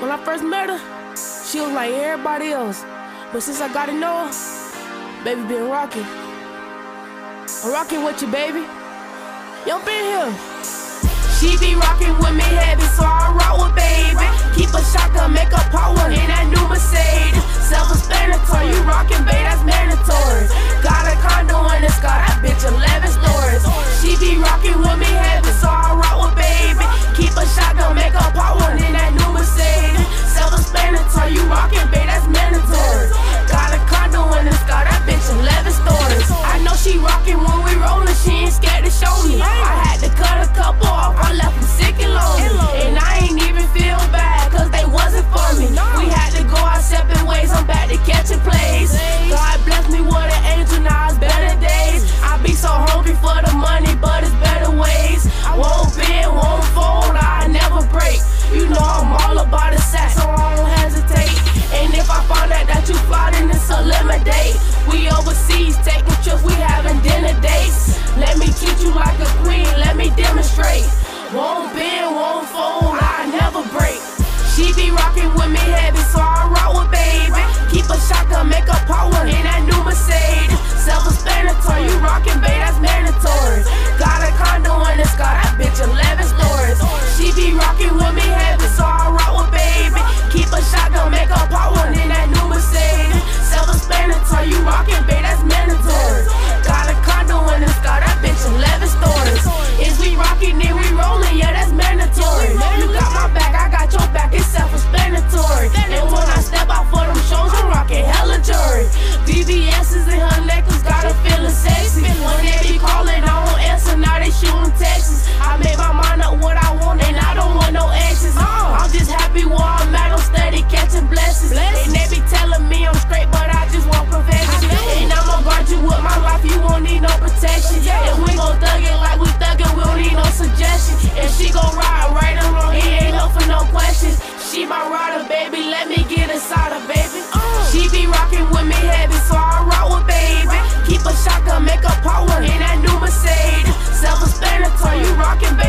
When I first met her, she was like everybody else. But since I got to know her, baby been rocking. I'm rocking with you, baby. Y'all been here. She be rocking with me heavy, so I rock with baby. Keep a shotgun, make a pop. shotgun, make a power in that new Mercedes. Self-explanatory, you rockin', bait, that's mandatory. baby. She be rocking with me heavy, so I rock with baby. Keep a shotgun, make a power in that new Mercedes. Self-explanatory, you rocking?